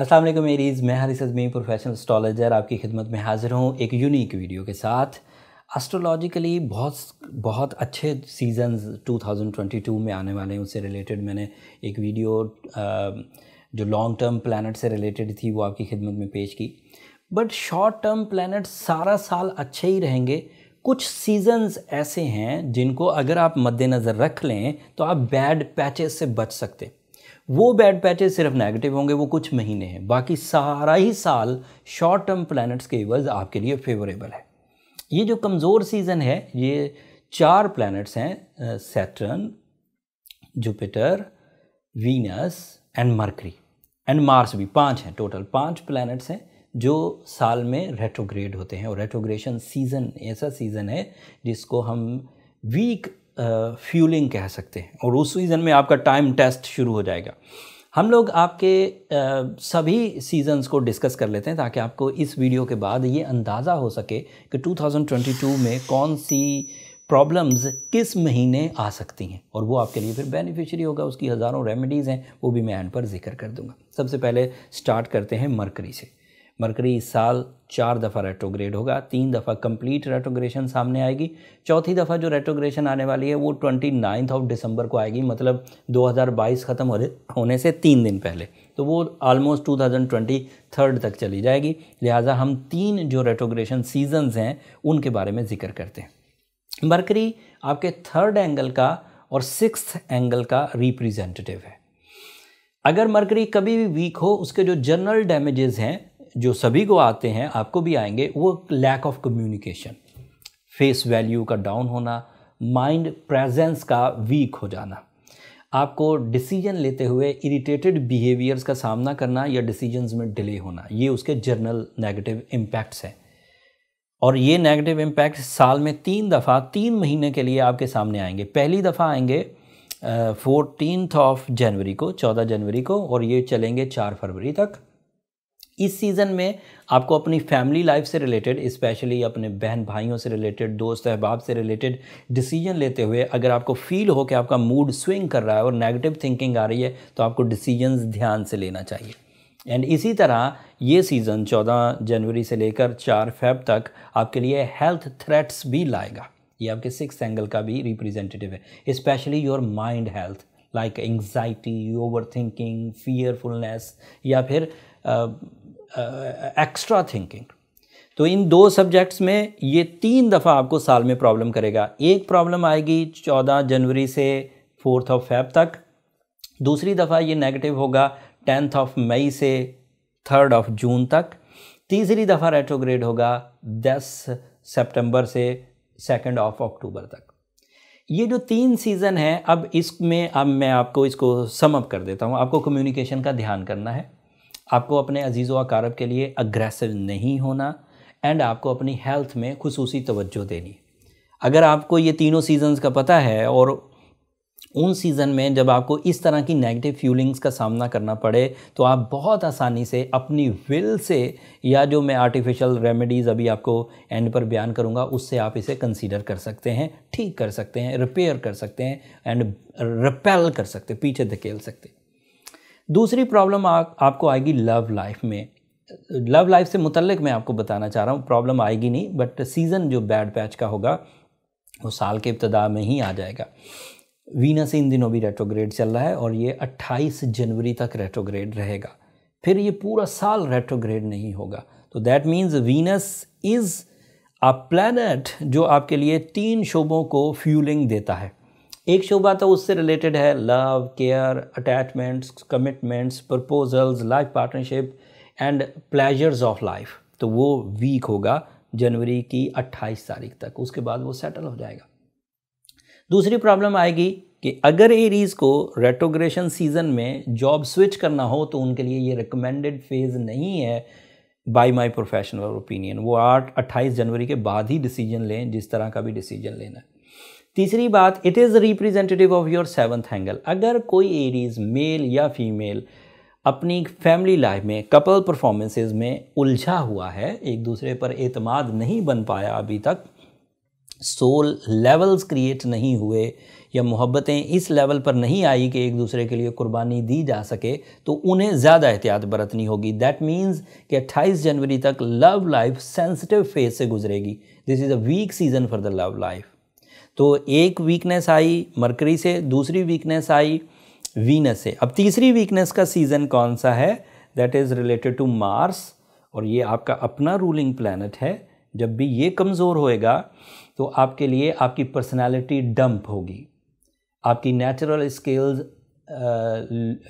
वालेकुम मेरीज़, मैं Haris Azmi professional astrologer आपकी खिदमत में हाज़िर हूँ एक यूनिक वीडियो के साथ। एस्ट्रोलॉजिकली बहुत बहुत अच्छे सीजन्स 2022 में आने वाले हैं, उससे रिलेटेड मैंने एक वीडियो जो लॉन्ग टर्म प्लानट से रिलेटेड थी, वो आपकी खिदमत में पेश की। बट शॉर्ट टर्म प्लानट सारा साल अच्छे ही रहेंगे। कुछ सीजन्स ऐसे हैं जिनको अगर आप मद्देनज़र रख लें तो आप बैड पैचेस से बच सकते हैं। वो बैड पैचेस सिर्फ़ नेगेटिव होंगे, वो कुछ महीने हैं। बाकी सारा ही साल शॉर्ट टर्म प्लैनेट्स के एवज आपके लिए फेवरेबल है। ये जो कमज़ोर सीज़न है, ये चार प्लैनेट्स हैं Saturn Jupiter Venus and Mercury and Mars भी पाँच हैं टोटल पाँच प्लैनेट्स हैं, जो साल में रेट्रोग्रेड होते हैं। और रेट्रोग्रेशन सीज़न ऐसा सीज़न है, जिसको हम वीक फ्यूलिंग कह सकते हैं। और उस सीज़न में आपका टाइम टेस्ट शुरू हो जाएगा। हम लोग आपके सभी सीजन्स को डिस्कस कर लेते हैं ताकि आपको इस वीडियो के बाद ये अंदाज़ा हो सके कि 2022 में कौन सी प्रॉब्लम्स किस महीने आ सकती हैं। और वो आपके लिए फिर बेनिफिशियरी होगा। उसकी हज़ारों रेमेडीज़ हैं, वो भी मैं एंड पर ज़िक्र कर दूँगा। सबसे पहले स्टार्ट करते हैं मरकरी से। मरकरी इस साल चार दफ़ा रेट्रोग्रेड होगा, तीन दफ़ा कंप्लीट रेट्रोग्रेशन सामने आएगी। चौथी दफ़ा जो रेट्रोग्रेशन आने वाली है, वो ट्वेंटी नाइन्थ ऑफ़ दिसंबर को आएगी मतलब 2022 ख़त्म होने से तीन दिन पहले। तो वो आलमोस्ट 2023 तक चली जाएगी। लिहाजा हम तीन जो रेट्रोग्रेशन सीजन्स हैं, उनके बारे में ज़िक्र करते हैं। मरकरी आपके थर्ड एंगल का और सिक्स एंगल का रिप्रेजेंटेटिव है। अगर मरकरी कभी भी वीक हो, उसके जो जनरल डैमेजेस हैं जो सभी को आते हैं, आपको भी आएँगे, वो lack of communication face value का डाउन होना माइंड प्रेजेंस का वीक हो जाना. आपको डिसीज़न लेते हुए इरिटेटेड बिहेवियर्स का सामना करना या डिसीजंस में डिले होना, ये उसके जर्नल नेगेटिव इम्पैक्ट्स हैं. और ये नेगेटिव इम्पैक्ट साल में तीन दफ़ा, तीन महीने के लिए आपके सामने आएँगे. पहली दफ़ा आएँगे फोर्टीन ऑफ़ जनवरी को, चौदह जनवरी को, और ये चलेंगे चार फरवरी तक. इस सीज़न में आपको अपनी फैमिली लाइफ से रिलेटेड स्पेशली अपने बहन भाइयों से रिलेटेड दोस्त अहबाब से रिलेटेड डिसीज़न लेते हुए अगर आपको फील हो कि आपका मूड स्विंग कर रहा है और नेगेटिव थिंकिंग आ रही है तो आपको डिसीजंस ध्यान से लेना चाहिए। एंड इसी तरह ये सीज़न 14 जनवरी से लेकर 4 फेब तक आपके लिए हेल्थ थ्रेट्स भी लाएगा। ये आपके सिक्स एंगल का भी रिप्रेजेंटेटिव है। Specially your mind health like anxiety over thinking fearfulness या फिर एक्स्ट्रा थिंकिंग तो इन दो सब्जेक्ट्स में ये तीन दफ़ा आपको साल में प्रॉब्लम करेगा। एक प्रॉब्लम आएगी चौदह जनवरी से फोर्थ ऑफ़ फेब तक। दूसरी दफ़ा ये नेगेटिव होगा टेंथ ऑफ़ मई से थर्ड ऑफ़ जून तक। तीसरी दफ़ा रेट्रोग्रेड होगा दस सितंबर से सेकंड ऑफ़ अक्टूबर तक। ये जो तीन सीज़न है, अब इसमें, अब मैं आपको इसको समअप कर देता हूँ। आपको कम्युनिकेशन का ध्यान करना है। आपको अपने अज़ीज़ अकारब के लिए अग्रेसिव नहीं होना एंड आपको अपनी हेल्थ में खसूसी तवज्जो देनी। अगर आपको ये तीनों सीजन्स का पता है और उन सीज़न में जब आपको इस तरह की नेगेटिव फीलिंग्स का सामना करना पड़े तो आप बहुत आसानी से अपनी विल से या जो मैं आर्टिफिशियल रेमेडीज़ अभी आपको एंड पर बयान करूँगा, उससे आप इसे कंसीडर कर सकते हैं, ठीक कर सकते हैं रिपेयर कर सकते हैं एंड रिपेल कर सकते पीछे धकेल सकते दूसरी प्रॉब्लम आपको आएगी लव लाइफ में। लव लाइफ से मुतलक मैं आपको बताना चाह रहा हूँ प्रॉब्लम आएगी नहीं बट सीज़न जो बैड पैच का होगा, वो साल के इब्तदा में ही आ जाएगा। वीनस इन दिनों भी रेट्रोग्रेड चल रहा है और ये 28 जनवरी तक रेट्रोग्रेड रहेगा। फिर ये पूरा साल रेट्रोग्रेड नहीं होगा। तो that means Venus is a planet जो आपके लिए तीन शोबों को फ्यूलिंग देता है। एक शोबा तो उससे रिलेटेड है love care attachments commitments proposals life partnership and pleasures of life तो वो वीक होगा जनवरी की 28 तारीख तक। उसके बाद वो सेटल हो जाएगा। दूसरी प्रॉब्लम आएगी कि अगर एरीज को रेट्रोग्रेशन सीज़न में जॉब स्विच करना हो तो उनके लिए ये रिकमेंडेड फ़ेज़ नहीं है बाय माय प्रोफेशनल ओपिनियन वो आठ, अट्ठाईस जनवरी के बाद ही डिसीज़न लें, जिस तरह का भी डिसीज़न लेना है। तीसरी बात it is representative of your seventh angle अगर कोई एरीज मेल या फीमेल अपनी फैमिली लाइफ में कपल परफॉर्मेंसेज में उलझा हुआ है, एक दूसरे पर एतमाद नहीं बन पाया अभी तक सोल लेवल्स क्रिएट नहीं हुए, या मोहब्बतें इस लेवल पर नहीं आई कि एक दूसरे के लिए कुर्बानी दी जा सके तो उन्हें ज़्यादा एहतियात बरतनी होगी। दैट मीन्स कि अट्ठाईस जनवरी तक लव लाइफ सेंसिटिव फ़ेज़ से गुजरेगी। This is a weak season for the love life तो एक वीकनेस आई मरकरी से, दूसरी वीकनेस आई वीनस से। अब तीसरी वीकनेस का सीज़न कौन सा है? That is related to Mars और ये आपका अपना रूलिंग प्लानट है। जब भी ये कमज़ोर होएगा तो आपके लिए आपकी पर्सनालिटी डंप होगी। आपकी natural skills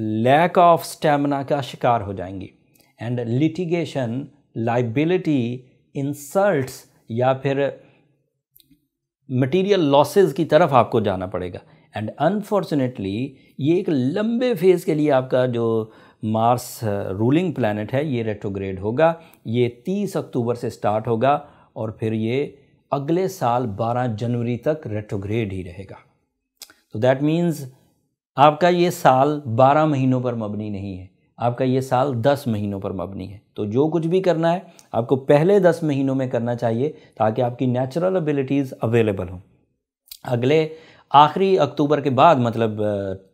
lack of stamina का शिकार हो जाएँगी। एंड लिटिगेशन लाइबिलिटी इंसल्ट्स या फिर मटेरियल लॉसेस की तरफ़ आपको जाना पड़ेगा. एंड अनफॉर्चुनेटली ये एक लंबे फ़ेज़ के लिए आपका जो मार्स रूलिंग प्लानट है, ये रेट्रोग्रेड होगा. ये 30 अक्टूबर से स्टार्ट होगा और फिर ये अगले साल 12 जनवरी तक रेट्रोग्रेड ही रहेगा. तो दैट मीन्स आपका ये साल 12 महीनों पर मबनी नहीं है. आपका ये साल 10 महीनों पर मबनी है। तो जो कुछ भी करना है, आपको पहले 10 महीनों में करना चाहिए ताकि आपकी नेचुरल एबिलिटीज़ अवेलेबल हों। अगले, आखिरी अक्टूबर के बाद मतलब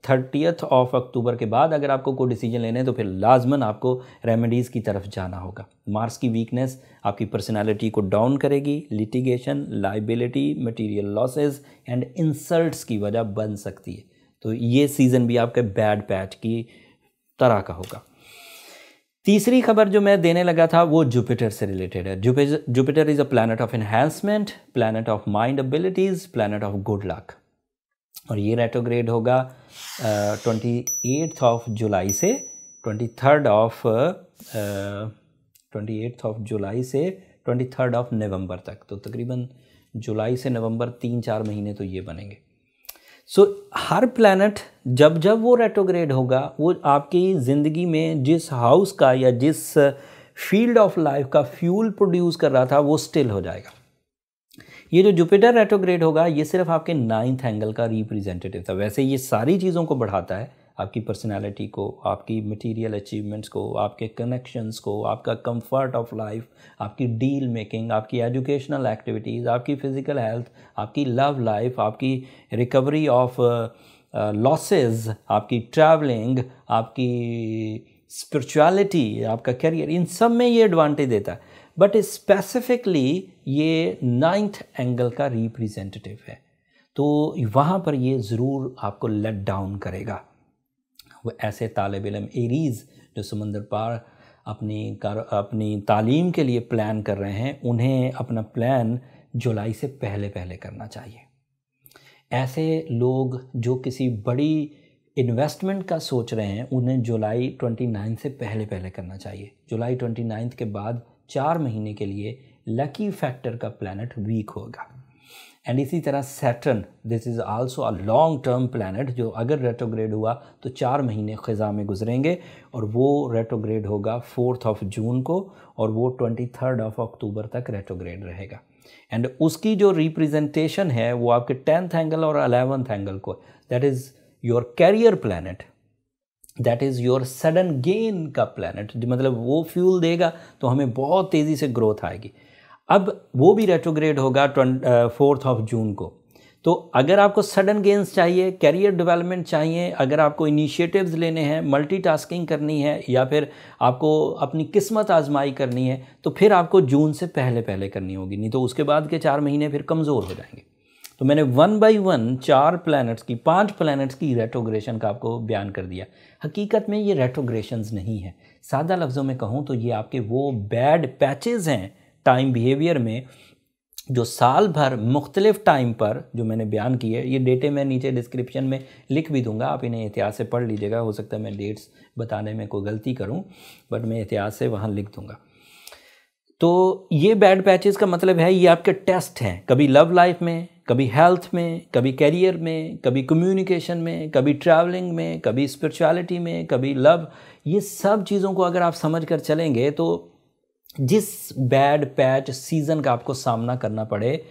थर्टियथ ऑफ़ अक्टूबर के बाद अगर आपको कोई डिसीज़न लेने तो फिर लाजमन आपको रेमेडीज़ की तरफ़ जाना होगा। मार्स की वीकनेस आपकी पर्सनालिटी को डाउन करेगी litigation liability material losses and insults की वजह बन सकती है। तो ये सीज़न भी आपके बैड पैच की तरह का होगा। तीसरी खबर जो मैं देने लगा था, वो जुपिटर से रिलेटेड है। Jupiter is a planet of enhancement planet of mind abilities planet of good luck और ये रेटोग्रेड होगा ट्वेंटी एट्थ ऑफ़ जुलाई से twenty third of twenty eighth of July से ट्वेंटी थर्ड ऑफ़ नवंबर तक। तो तकरीबन जुलाई से नवंबर तीन चार महीने तो ये बनेंगे। सो so, हर प्लानट जब जब वो रेटोग्रेड होगा वो आपकी ज़िंदगी में जिस हाउस का या जिस फ़ील्ड ऑफ़ लाइफ का फ्यूल प्रोड्यूस कर रहा था वो स्टिल हो जाएगा। ये जो जुपिटर रेटोग्रेड होगा ये सिर्फ़ आपके नाइन्थ एंगल का रिप्रेजेंटेटिव था। वैसे ये सारी चीज़ों को बढ़ाता है आपकी पर्सनालिटी को, आपकी मटेरियल अचीवमेंट्स को, आपके कनेक्शंस को, आपका कंफर्ट ऑफ़ लाइफ आपकी डील मेकिंग आपकी एजुकेशनल एक्टिविटीज़ आपकी फ़िज़िकल हेल्थ आपकी लव लाइफ आपकी रिकवरी ऑफ़ लॉसेस आपकी ट्रैवलिंग आपकी स्पिरिचुअलिटी आपका करियर इन सब में ये एडवांटेज देता है। बट स्पेसिफिकली ये नाइन्थ एंगल का रिप्रेजेंटेटिव है। तो वहाँ पर ये ज़रूर आपको लेट डाउन करेगा। वो ऐसे तालब इलम एरीज़ जो समंदर पार अपनी कार, अपनी तालीम के लिए प्लान कर रहे हैं, उन्हें अपना प्लान जुलाई से पहले पहले करना चाहिए। ऐसे लोग जो किसी बड़ी इन्वेस्टमेंट का सोच रहे हैं, उन्हें जुलाई 29 से पहले पहले करना चाहिए। जुलाई 29 के बाद चार महीने के लिए लकी फैक्टर का प्लानट वीक होगा। एंड इसी तरह Saturn this is also a long term planet जो अगर रेट्रोग्रेड हुआ तो चार महीने ख़ज़ा में गुजरेंगे, और वो रेट्रोग्रेड होगा फोर्थ ऑफ़ जून को, और वो ट्वेंटी थर्ड ऑफ़ अक्टूबर तक रेट्रोग्रेड रहेगा। एंड उसकी जो रिप्रेजेंटेशन है, वो आपके टेंथ एंगल और अलेवंथ एंगल को that is your career planet that is your sudden gain का प्लानट मतलब वो फ्यूल देगा तो हमें बहुत तेज़ी से ग्रोथ आएगी। अब वो भी रेट्रोग्रेड होगा फोर्थ ऑफ़ जून को। तो अगर आपको सडन गेंस चाहिए कैरियर डेवलपमेंट चाहिए, अगर आपको इनिशिएटिव्स लेने हैं मल्टीटास्किंग करनी है, या फिर आपको अपनी किस्मत आजमाई करनी है तो फिर आपको जून से पहले पहले करनी होगी, नहीं तो उसके बाद के चार महीने फिर कमज़ोर हो जाएँगे। तो मैंने वन बाय वन चार प्लैनेट्स की, पाँच प्लैनेट्स की रेट्रोग्रेशन का आपको बयान कर दिया। हकीकत में ये रेट्रोग्रेशंस नहीं है। सादा लफ्ज़ों में कहूँ तो ये आपके वो बैड पैचेज़ हैं टाइम बिहेवियर में जो साल भर मुख्तलिफ़ टाइम पर जो मैंने बयान किए ये डेटे मैं नीचे डिस्क्रिप्शन में लिख भी दूँगा। आप इन्हें इतिहास से पढ़ लीजिएगा। हो सकता है मैं डेट्स बताने में कोई गलती करूँ बट मैं इतिहास से वहाँ लिख दूँगा। तो ये बैड पैचेस का मतलब है, ये आपके टेस्ट हैं। कभी लव लाइफ में, कभी हेल्थ में, कभी करियर में, कभी कम्युनिकेशन में, कभी ट्रैवलिंग में, कभी स्पिरिचुअलिटी में, कभी लव ये सब चीज़ों को अगर आप समझ कर चलेंगे तो जिस बैड पैच सीज़न का आपको सामना करना पड़े,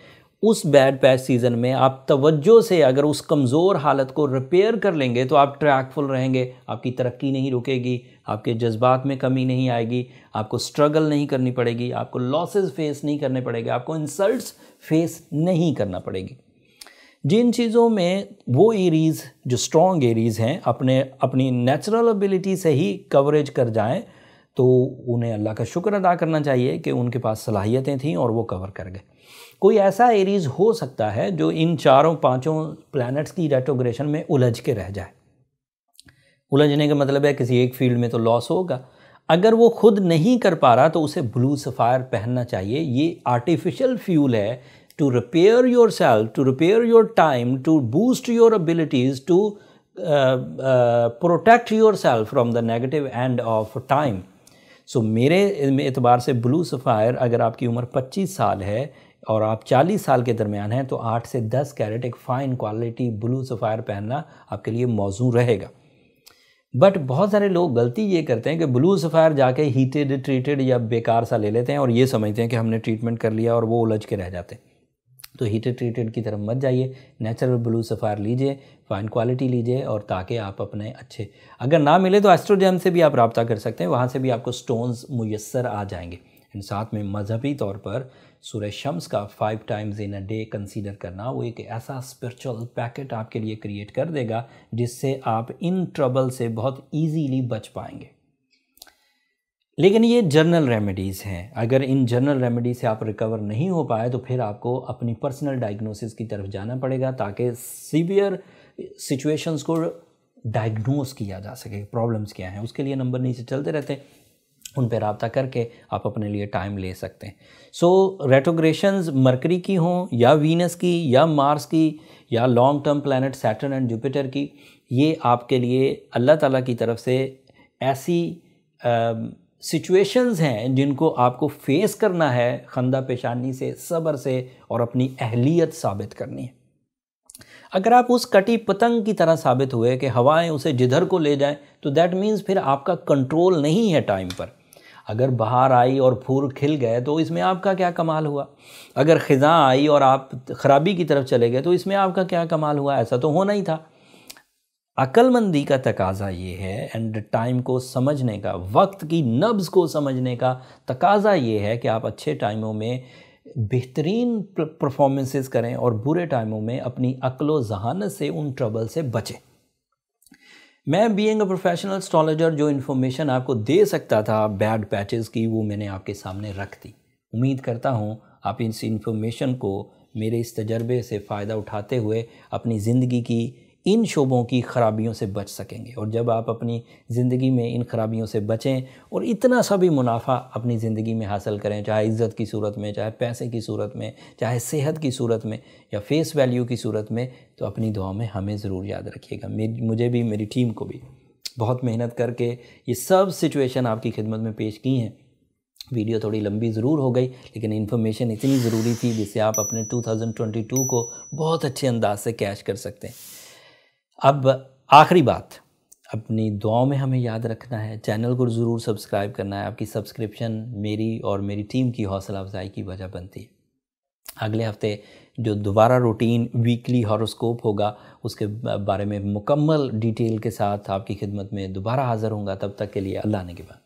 उस बैड पैच सीज़न में आप तवज्जो से अगर उस कमज़ोर हालत को रिपेयर कर लेंगे तो आप ट्रैकफुल रहेंगे, आपकी तरक्की नहीं रुकेगी, आपके जज्बात में कमी नहीं आएगी, आपको स्ट्रगल नहीं करनी पड़ेगी, आपको लॉसेस फेस नहीं करने पड़ेगे, आपको इंसल्ट्स फेस नहीं करना पड़ेगी। जिन चीज़ों में वो एरीज़ जो स्ट्रॉन्ग एरीज़ हैं, अपने, अपनी नेचुरल एबिलिटी से ही कवरेज कर जाएँ तो उन्हें अल्लाह का शुक्र अदा करना चाहिए कि उनके पास सलाहियतें थीं और वो कवर कर गए। कोई ऐसा एरीज हो सकता है जो इन चारों पाँचों प्लैनेट्स की रेट्रोग्रेशन में उलझ के रह जाए। उलझने का मतलब है किसी एक फ़ील्ड में तो लॉस होगा। अगर वो खुद नहीं कर पा रहा तो उसे ब्लू सफ़ायर पहनना चाहिए। ये आर्टिफिशियल फ्यूल है to repair yourself to repair your time to boost your abilities to protect yourself from the negative end of time so मेरे एतबार से ब्लू सफ़ायर अगर आपकी उम्र 25 साल है और आप 40 साल के दरमियान हैं तो 8 से 10 कैरेट एक फ़ाइन क्वालिटी ब्लू सफ़ायर पहनना आपके लिए मौजू रहेगा। बट बहुत सारे लोग गलती ये करते हैं कि ब्लू सफ़ायर जाके हीटेड ट्रीटेड या बेकार सा ले लेते हैं और ये समझते हैं कि हमने ट्रीटमेंट कर लिया और वो उलझ के रह जाते हैं। तो हीटेड ट्रीटेड की तरफ़ मत जाइए नेचुरल ब्लू सफ़ार लीजिए फ़ाइन क्वालिटी लीजिए और ताकि आप अपने अच्छे, अगर ना मिले तो एस्ट्रोजेम से भी आप रबता कर सकते हैं, वहाँ से भी आपको स्टोन्स मैसर आ जाएँगे। एंड साथ में मजहबी तौर पर सूर्य शम्स का five times in a day consider करना, वो एक ऐसा स्पिरिचुअल पैकेट आपके लिए क्रिएट कर देगा, जिससे आप इन ट्रबल से बहुत ईजीली बच पाएँगे। लेकिन ये जर्नल रेमेडीज़ हैं। अगर इन जर्नल रेमेडी से आप रिकवर नहीं हो पाए तो फिर आपको अपनी पर्सनल डायग्नोसिस की तरफ़ जाना पड़ेगा ताकि सीवियर सिचुएशंस को डायग्नोस किया जा सके प्रॉब्लम्स क्या हैं उसके लिए नंबर नीचे चलते रहते हैं उन पर रबता करके आप अपने लिए टाइम ले सकते हैं। सो so, रेटोग्रेशंस मरकरी की हों या वीनस की या मार्स की या long term planet Saturn and Jupiter की ये आपके लिए अल्लाह ताला की तरफ़ से ऐसी सिचुएशंस हैं जिनको आपको फेस करना है, खंदा पेशानी से, सब्र से और अपनी अहलियत साबित करनी है। अगर आप उस कटी पतंग की तरह साबित हुए कि हवाएँ उसे जिधर को ले जाएँ तो दैट मीन्स फिर आपका कंट्रोल नहीं है टाइम पर। अगर बाहर आई और फूल खिल गए तो इसमें आपका क्या कमाल हुआ? अगर ख़ज़ा आई और आप ख़राबी की तरफ़ चले गए तो इसमें आपका क्या कमाल हुआ? ऐसा तो होना ही था। अक्लमंदी का तकाजा ये है एंड टाइम को समझने का, वक्त की नब्ज को समझने का तकाजा ये है कि आप अच्छे टाइमों में बेहतरीन परफॉर्मेंसेस करें और बुरे टाइमों में अपनी अक्ल जहानत से उन ट्रबल से बचें। मैं बीइंग अ प्रोफेशनल एस्ट्रोलॉजर जो इन्फॉर्मेशन आपको दे सकता था बैड पैचेस की, वो मैंने आपके सामने रख दी। उम्मीद करता हूँ, आप इस इन्फॉर्मेशन को मेरे इस तजर्बे से फ़ायदा उठाते हुए अपनी ज़िंदगी की इन शोबों की ख़राबियों से बच सकेंगे। और जब आप अपनी ज़िंदगी में इन ख़राबियों से बचें और इतना सा भी मुनाफा अपनी ज़िंदगी में हासिल करें, चाहे इज़्ज़त की सूरत में, चाहे पैसे की सूरत में, चाहे सेहत की सूरत में या फेस वैल्यू की सूरत में तो अपनी दुआ में हमें ज़रूर याद रखिएगा। मुझे भी, मेरी टीम को भी। बहुत मेहनत करके ये सब सिचुएशन आपकी खिदमत में पेश की हैं। वीडियो थोड़ी लंबी ज़रूर हो गई, लेकिन इन्फॉर्मेशन इतनी ज़रूरी थी जिससे आप अपने 2022 को बहुत अच्छे अंदाज से कैश कर सकते हैं। अब आखिरी बात, अपनी दुआओं में हमें याद रखना है, चैनल को ज़रूर सब्सक्राइब करना है, आपकी सब्सक्रिप्शन मेरी और मेरी टीम की हौसला अफजाई की वजह बनती है। अगले हफ़्ते जो दोबारा रूटीन वीकली हॉरोस्कोप होगा, उसके बारे में मुकम्मल डिटेल के साथ आपकी खिदमत में दोबारा हाज़िर होंगे तब तक के लिए अल्लाह ने के बाद